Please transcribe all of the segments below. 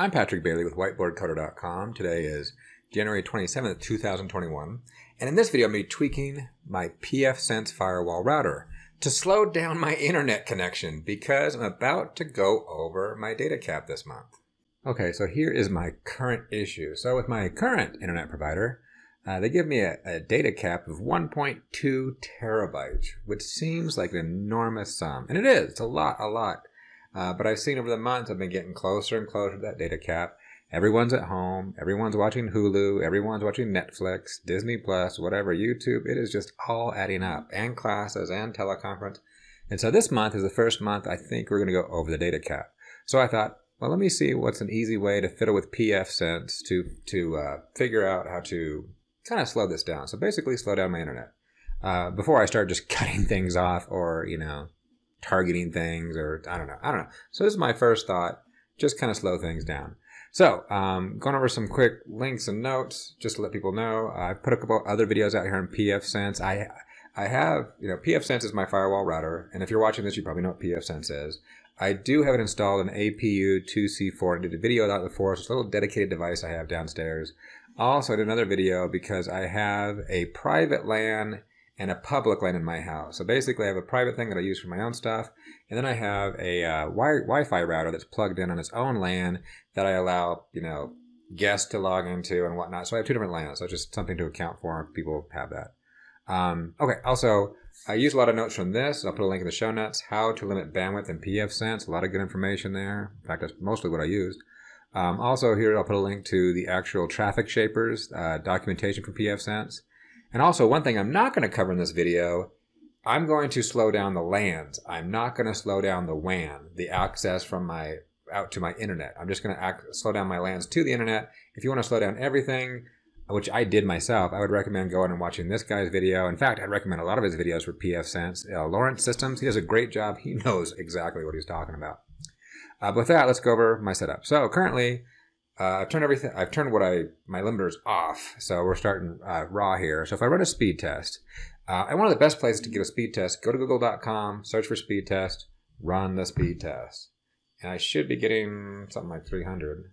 I'm Patrick Bailey with whiteboardcoder.com. Today is January 27th, 2021. And in this video, I'm going to be tweaking my pfSense firewall router to slow down my internet connection because I'm about to go over my data cap this month. Okay, so here is my current issue. So with my current internet provider, uh, they give me a, a, data cap of 1.2 terabytes, which seems like an enormous sum. And it is. It's a lot, a lot. Uh, but I've seen over the months, I've been getting closer and closer to that data cap. Everyone's at home. Everyone's watching Hulu. Everyone's watching Netflix, Disney Plus, whatever, YouTube. It is just all adding up, and classes and teleconference. And so this month is the first month I think we're going to go over the data cap. So I thought, well, let me see what's an easy way to fiddle with pfSense to to uh, figure out how to kind of slow this down. So basically, slow down my internet uh, before I start just cutting things off or you know targeting things or I don't know. I don't know. So this is my first thought. Just kind of slow things down. So, um, going over some quick links and notes just to let people know. I've put a couple other videos out here on pfSense. I I have, you know, pfSense is my firewall router, and if you're watching this, you probably know what pfSense is. I do have it installed in APU 2C4. I did a video about it before. So it's a little dedicated device I have downstairs. Also, I did another video because I have a private LAN and a public LAN in my house. So basically, I have a private thing that I use for my own stuff, and then I have a uh, wi- Wi-Fi router that's plugged in on its own LAN that I allow, you know, guests to log into and whatnot. So I have two different LANs. So just something to account for. People have that. Um, okay. Also, I use a lot of notes from this. I'll put a link in the show notes. How to limit bandwidth in pfSense. A lot of good information there. In fact, that's mostly what I used. Um, also, here I'll put a link to the actual traffic shapers uh, documentation for pfSense. And also, one thing I'm not going to cover in this video, I'm going to slow down the LANs. I'm not going to slow down the WAN, the access from my out to my internet. I'm just going to slow down my LANs to the internet. If you want to slow down everything, which I did myself, I would recommend going and watching this guy's video. In fact, I'd recommend a lot of his videos for pfSense. Uh, Lawrence Systems, he does a great job. He knows exactly what he's talking about. Uh, but with that, let's go over my setup. So currently, uh, I've turned everything. I've turned what I my limiters off. So we're starting uh, raw here. So if I run a speed test, uh, and one of the best places to get a speed test, go to google.com, search for speed test, run the speed test, and I should be getting something like 300.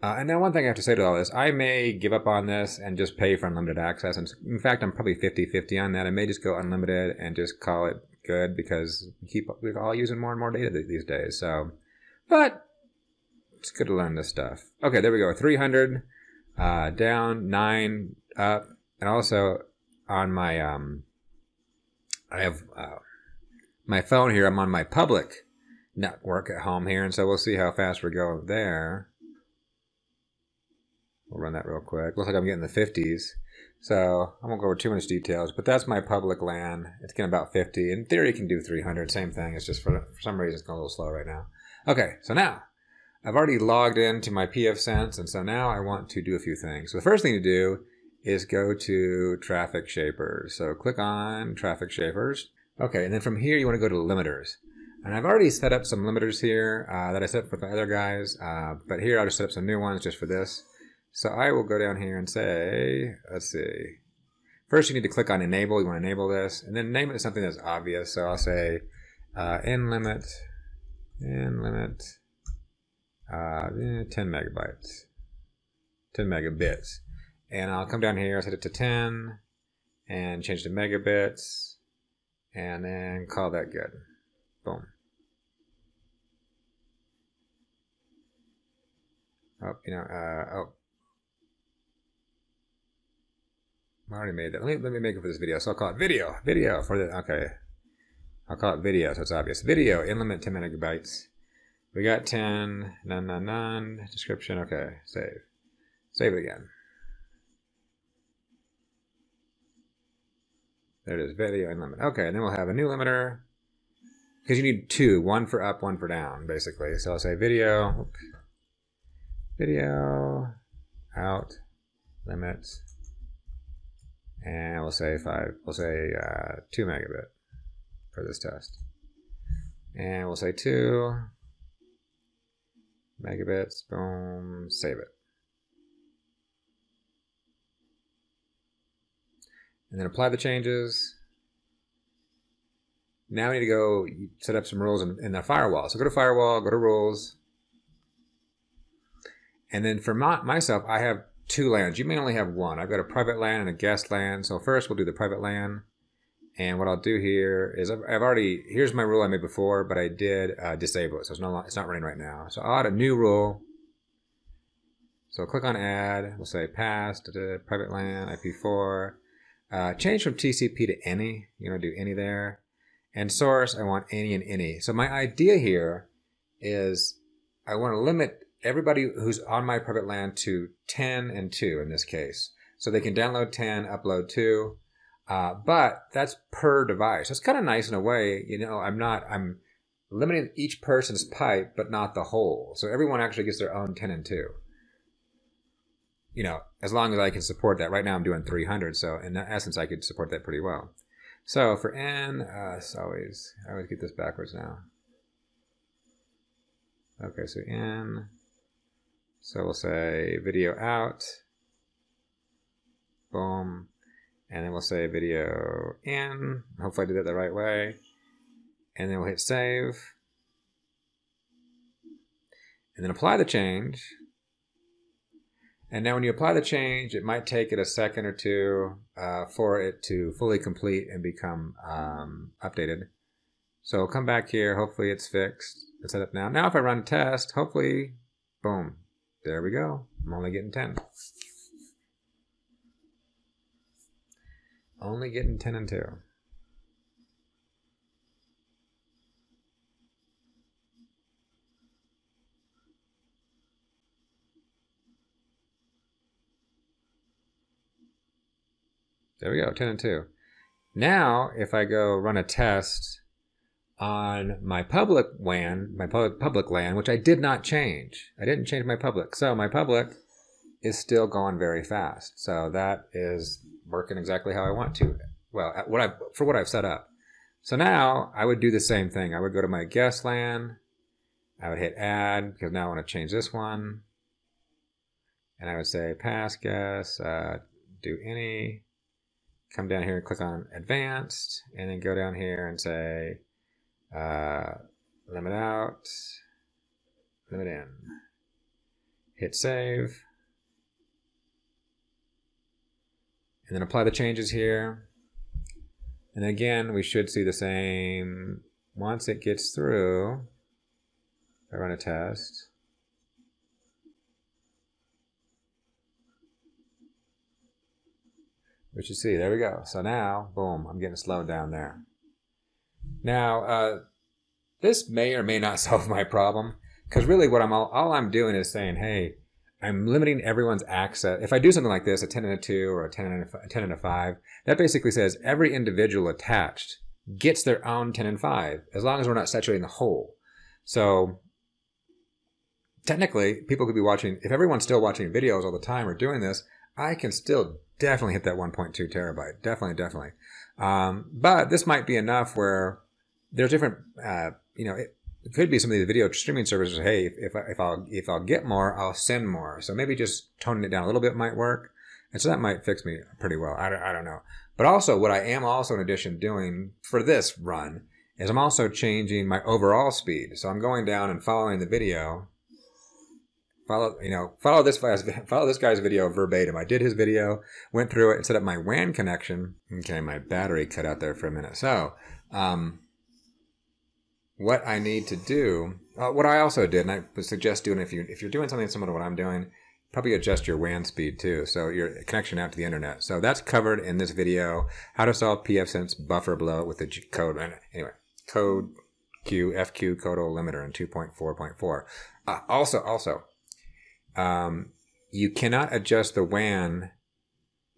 Uh, and then one thing I have to say to all this, I may give up on this and just pay for unlimited access. And in fact, I'm probably 50-50 on that. I may just go unlimited and just call it good because we keep we're all using more and more data these days. So, but it's good to learn this stuff. Okay, there we go. 300 uh, down, nine up, and also on my um, I have uh, my phone here. I'm on my public network at home here, and so we'll see how fast we go there. We'll run that real quick. Looks like I'm getting the 50s. So I won't go over too much details, but that's my public LAN. It's getting about 50. In theory, it can do 300. Same thing. It's just for, for some reason, it's going a little slow right now. Okay, so now I've already logged into my pfSense, and so now I want to do a few things. So the first thing to do is go to Traffic Shapers. So click on Traffic Shapers. Okay, and then from here, you want to go to Limiters. And I've already set up some limiters here uh, that I set up with the other guys, uh, but here I'll just set up some new ones just for this. So I will go down here and say, let's see. First, you need to click on enable. You want to enable this, and then name it something that's obvious. So I'll say uh, in limit, in limit, uh, eh, 10 megabytes, 10 megabits. And I'll come down here, set it to 10, and change to megabits, and then call that good. Boom. Oh, you know, uh, oh, I already made that. Let me let me make it for this video. So I'll call it video. Video for the okay. I'll call it video, so it's obvious. Video, in limit 10 megabytes. We got 10, none, none, none. Description, okay, save. Save it again. There it is, video in limit. Okay, and then we'll have a new limiter. Because you need two, one for up, one for down, basically. So I'll say video, video, out, limits, and we'll say five, we'll say uh, two megabit for this test. And we'll say two megabits, boom, save it. And then apply the changes. Now we need to go set up some rules in, in the firewall. So go to firewall, go to rules. And then for my, myself, I have two LANs. You may only have one. I've got a private LAN and a guest LAN. So first we'll do the private LAN. And what I'll do here is I've, I've already, here's my rule I made before, but I did uh, disable it. So it's, no, it's not running right now. So I'll add a new rule. So click on add. We'll say pass to private LAN, IP4. Uh, change from TCP to any. You know, do any there. And source, I want any and any. So my idea here is I want to limit everybody who's on my private LAN to 10 and 2 in this case. So they can download 10, upload 2. Uh, but that's per device. That's kind of nice in a way. You know, I'm not, I'm limiting each person's pipe, but not the whole. So everyone actually gets their own 10 and 2. You know, as long as I can support that. Right now I'm doing 300. So in essence, I could support that pretty well. So for n, uh, it's always, I always get this backwards now. Okay, so n, so we'll say video out, boom, and then we'll say video in. Hopefully I did that the right way. And then we'll hit save. And then apply the change. And now when you apply the change, it might take it a second or two uh, for it to fully complete and become um, updated. So come back here. Hopefully it's fixed. It's set up now. Now if I run test, hopefully, boom, there we go. I'm only getting 10. Only getting 10 and 2. There we go, 10 and 2. Now, if I go run a test on my public WAN, my public, public LAN, which I did not change. I didn't change my public. So my public is still going very fast. So that is working exactly how I want to. Well, what I for what I've set up. So now I would do the same thing. I would go to my guest LAN. I would hit add because now I want to change this one. And I would say pass guest, uh, do any, come down here and click on advanced, and then go down here and say uh, limit out, limit in. Hit save. And then apply the changes here. And again, we should see the same once it gets through. I run a test. We should see, there we go. So now, boom, I'm getting slowed down there. Now, uh, this may or may not solve my problem because really what I'm all, all I'm doing is saying, hey, I'm limiting everyone's access. If I do something like this, a 10 and a 2 or a 10 and a, 10 and a 5, that basically says every individual attached gets their own 10 and 5 as long as we're not saturating the whole. So technically, people could be watching, if everyone's still watching videos all the time or doing this, I can still definitely hit that 1.2 terabyte. Definitely, definitely. Um, but this might be enough where there's different, uh, you know, it, it, could be some of these video streaming services. Hey, if, if, I, if I'll if I'll get more, I'll send more. So maybe just toning it down a little bit might work, and so that might fix me pretty well. I don't, I don't know. But also, what I am also in addition doing for this run is I'm also changing my overall speed. So I'm going down and following the video follow you know follow this guy's follow this guy's video verbatim. I did his video, went through it, and set up my WAN connection. Okay, my battery cut out there for a minute. So, um, what I need to do, uh, what I also did, and I would suggest doing if you if you're doing something similar to what I'm doing, probably adjust your WAN speed too, so your connection out to the internet. So that's covered in this video. How to solve pfSense buffer bloat with the G code. Anyway, code Q FQ Codel limiter in 2.4.4. Uh, also, also um, you cannot adjust the WAN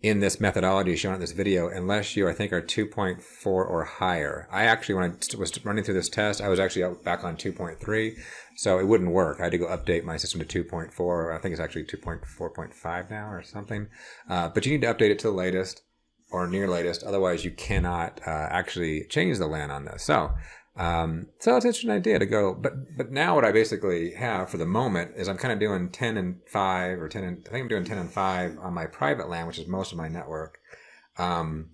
in this methodology shown in this video unless you, I think, are 2.4 or higher. I actually, when I was running through this test, I was actually back on 2.3, so it wouldn't work. I had to go update my system to 2.4. I think it's actually 2.4.5 now or something. Uh, but you need to update it to the latest or near latest. Otherwise, you cannot uh, actually change the LAN on this. So um, so it's an interesting idea to go, but but now what I basically have for the moment is I'm kind of doing ten and five or ten and I think I'm doing ten and five on my private LAN, which is most of my network, um,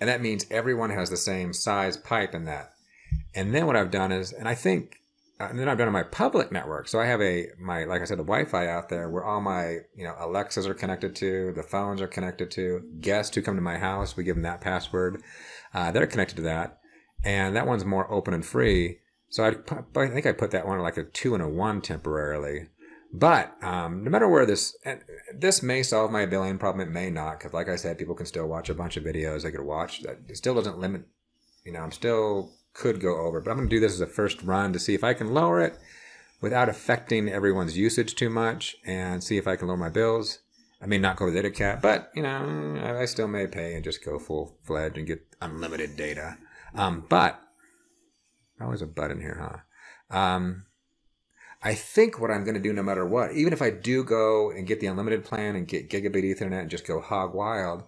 and that means everyone has the same size pipe in that. And then what I've done is, and I think, uh, and then I've done on my public network. So I have a my like I said, the Wi-Fi out there where all my you know Alexas are connected to, the phones are connected to, guests who come to my house, we give them that password. Uh, they're connected to that, and that one's more open and free. So I'd, I think I put that one like a two and a one temporarily. But um, no matter where this, this may solve my billing problem. It may not, because like I said, people can still watch a bunch of videos. They could watch. That it still doesn't limit. You know, I'm still could go over, but I'm going to do this as a first run to see if I can lower it without affecting everyone's usage too much, and see if I can lower my bills. I may not go with data cap, but you know, I still may pay and just go full fledged and get unlimited data. Um, but always a but in here, huh? Um, I think what I'm going to do no matter what, even if I do go and get the unlimited plan and get gigabit ethernet and just go hog wild,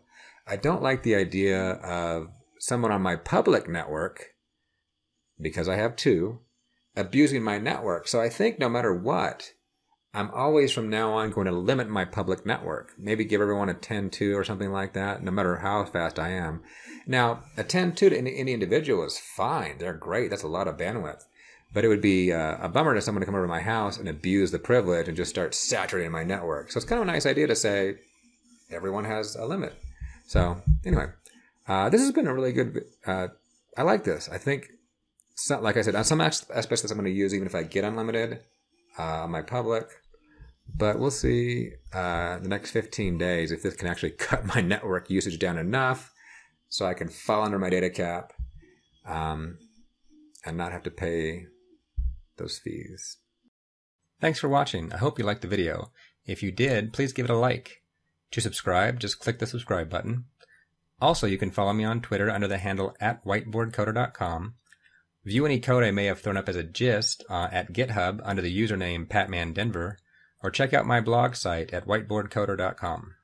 I don't like the idea of someone on my public network, because I have two, abusing my network. So I think no matter what, I'm always from now on going to limit my public network. Maybe give everyone a 10-2 or something like that, no matter how fast I am. Now, a 10-2 to any, any individual is fine. They're great. That's a lot of bandwidth. But it would be uh, a bummer to someone to come over to my house and abuse the privilege and just start saturating my network. So it's kind of a nice idea to say everyone has a limit. So anyway, uh, this has been a really good. Uh, I like this. I think, so, like I said, on some aspects I'm going to use, even if I get unlimited, uh, my public. But we'll see uh, the next 15 days if this can actually cut my network usage down enough so I can fall under my data cap um, and not have to pay those fees. Thanks for watching. I hope you liked the video. If you did, please give it a like. To subscribe, just click the subscribe button. Also, you can follow me on Twitter under the handle at whiteboardcoder.com. View any code I may have thrown up as a gist uh, at GitHub under the username patmandenver, or check out my blog site at whiteboardcoder.com.